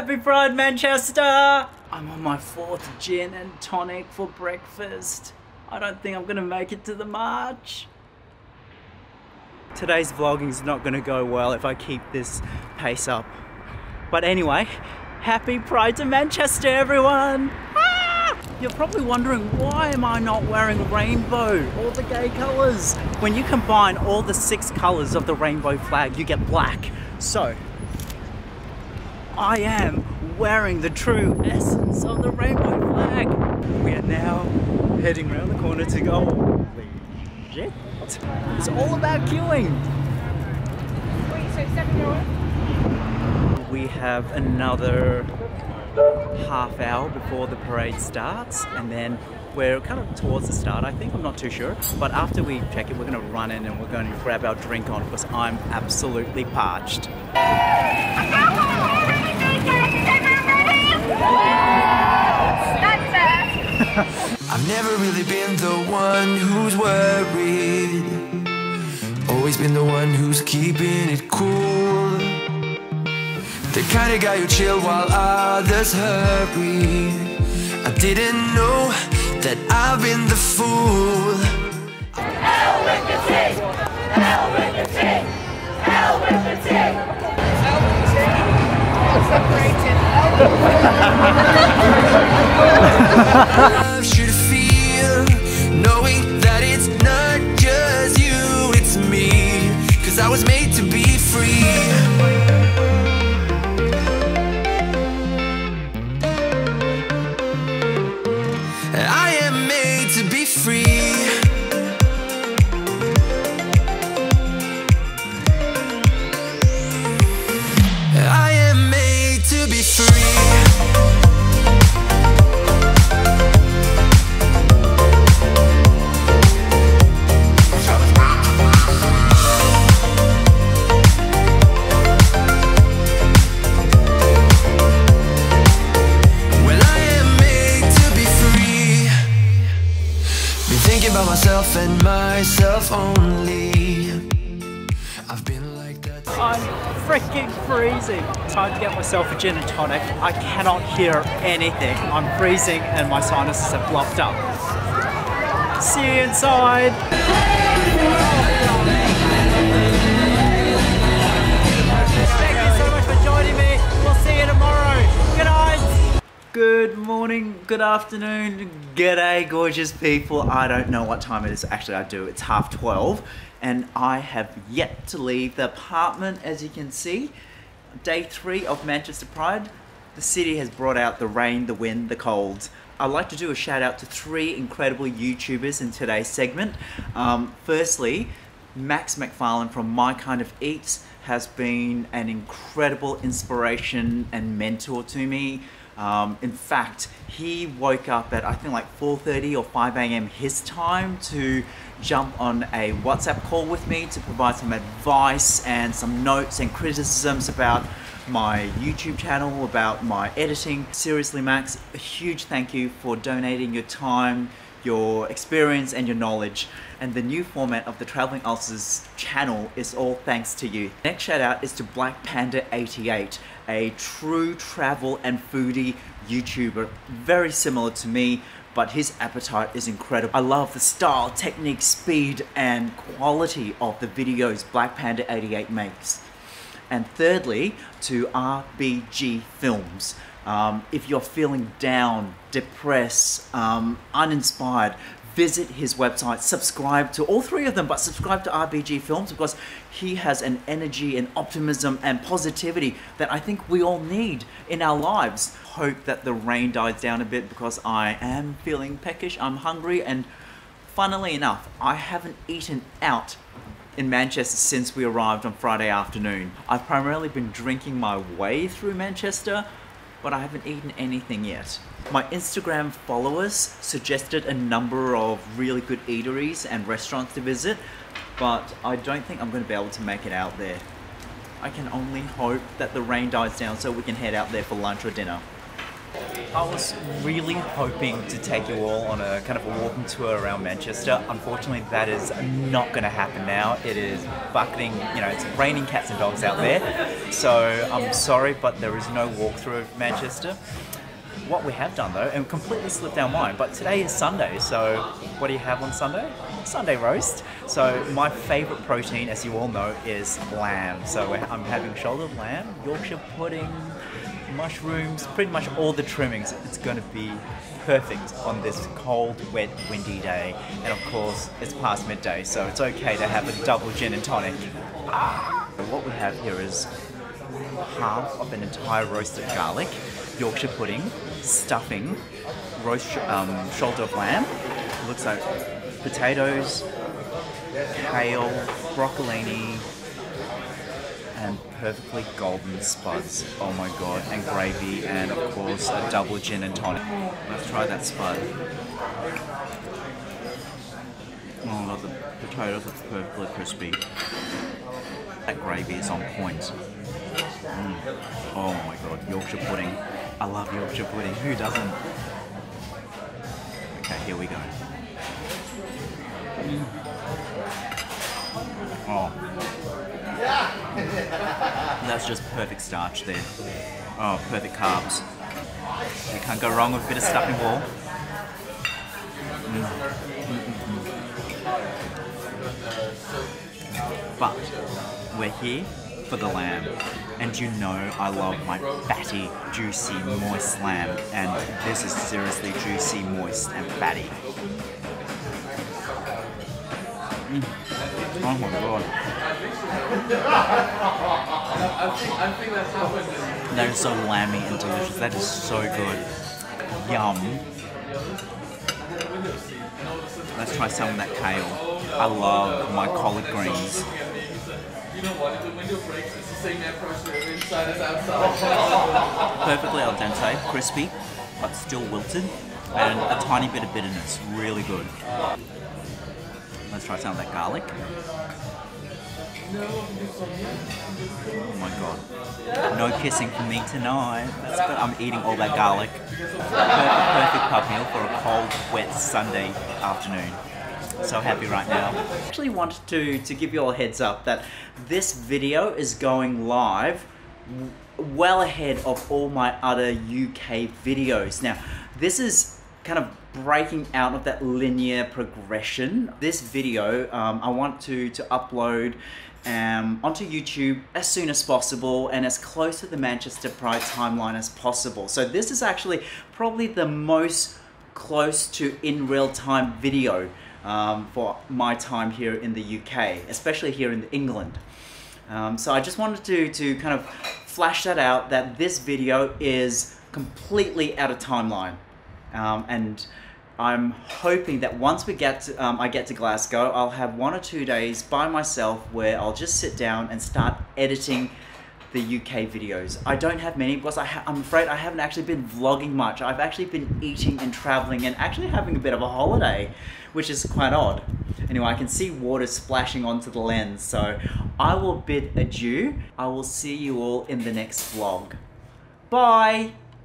Happy Pride, Manchester! I'm on my fourth gin and tonic for breakfast. I don't think I'm gonna make it to the march. Today's vlogging is not gonna go well if I keep this pace up. But anyway, happy Pride to Manchester, everyone! Ah! You're probably wondering why am I not wearing rainbow, all the gay colours? When you combine all the six colours of the rainbow flag, you get black. So, I am wearing the true essence of the rainbow flag. We are now heading around the corner to go. Holy shit! It's all about queuing. Wait, so seven? We have another half hour before the parade starts, and then we're kind of towards the start, I think. I'm not too sure. But after we check it, we're going to run in and we're going to grab our drink on because I'm absolutely parched. I've never really been the one who's worried. Always been the one who's keeping it cool. The kind of guy who chill while others hurry. I didn't know that I've been the fool. love should feel knowing that it's not just you, it's me. Cause I was made to be free. And myself only. I've been like that. I'm freaking freezing. Time to get myself a gin and tonic. I cannot hear anything. I'm freezing and my sinuses are blocked up. See you inside. Good afternoon, g'day, gorgeous people. I don't know what time it is. Actually, I do. It's half 12, and I have yet to leave the apartment, as you can see. Day three of Manchester Pride. The city has brought out the rain, the wind, the cold. I'd like to do a shout out to three incredible YouTubers in today's segment. Um, firstly, Max McFarlin from My Kind of Eats has been an incredible inspiration and mentor to me. Um, in fact, he woke up at I think like 4:30 or 5 a.m. his time to jump on a WhatsApp call with me to provide some advice and some notes and criticisms about my YouTube channel, about my editing. Seriously, Max, a huge thank you for donating your time, your experience, and your knowledge. And the new format of the Travelling Ulcers channel is all thanks to you. Next shout out is to Black Panda 88, a true travel and foodie YouTuber, very similar to me, but his appetite is incredible. I love the style, technique, speed, and quality of the videos Black Panda 88 makes. And thirdly, to RBG Films. Um, if you're feeling down, depressed, um, uninspired, visit his website, subscribe to all three of them, but subscribe to RBG Films because he has an energy and optimism and positivity that I think we all need in our lives. Hope that the rain dies down a bit because I am feeling peckish, I'm hungry, and funnily enough, I haven't eaten out in Manchester since we arrived on Friday afternoon. I've primarily been drinking my way through Manchester, but I haven't eaten anything yet. My Instagram followers suggested a number of really good eateries and restaurants to visit, but I don't think I'm going to be able to make it out there. I can only hope that the rain dies down so we can head out there for lunch or dinner. I was really hoping to take you all on a kind of a walking tour around Manchester. Unfortunately, that is not going to happen now. It is bucketing, you know, it's raining cats and dogs out there. So I'm sorry, but there is no walkthrough of Manchester. What we have done though, and completely slipped our mind, but today is Sunday, so what do you have on Sunday? Sunday roast. So my favourite protein, as you all know, is lamb. So I'm having shoulder lamb, Yorkshire pudding, mushrooms, pretty much all the trimmings. It's going to be perfect on this cold, wet, windy day. And of course, it's past midday, so it's okay to have a double gin and tonic. What we have here is half of an entire roasted garlic, Yorkshire pudding, stuffing, roast um, shoulder of lamb. It looks like potatoes, kale, broccolini, and perfectly golden spuds. Oh my god, and gravy, and of course a double gin and tonic. Let's try that spud. Oh god, the potatoes are perfectly crispy. That gravy is on point. Mm. Oh my god, Yorkshire pudding. I love Yorkshire pudding. Who doesn't? Okay, here we go. Mm. Oh. That's just perfect starch there. Oh, perfect carbs. You can't go wrong with a bit of stuffing wall. Mm. But we're here for the lamb. And you know I love my fatty, juicy, moist lamb. And this is seriously juicy, moist, and fatty. Oh my god. That is so lammy and delicious. That is so good. Yum. Let's try some of that kale. I love my collard greens. Perfectly al dente, crispy, but still wilted, and a tiny bit of bitterness. Really good. Let's try some of that garlic. Oh my god. No kissing for me tonight. I'm eating all that garlic. Perfect, perfect pub meal for a cold, wet Sunday afternoon. So happy right now. I actually wanted to, to give you all a heads up that this video is going live well ahead of all my other UK videos. Now, this is kind of breaking out of that linear progression. This video, um, I want to, to upload um, onto YouTube as soon as possible and as close to the Manchester Pride timeline as possible. So this is actually probably the most close to in real time video um, for my time here in the UK, especially here in England. Um, so I just wanted to, to kind of flash that out that this video is completely out of timeline. Um, and I'm hoping that once we get to, um, I get to Glasgow, I'll have one or two days by myself where I'll just sit down and start editing the UK videos. I don't have many because I I'm afraid I haven't actually been vlogging much. I've actually been eating and traveling and actually having a bit of a holiday, which is quite odd. Anyway, I can see water splashing onto the lens, so I will bid adieu. I will see you all in the next vlog. Bye!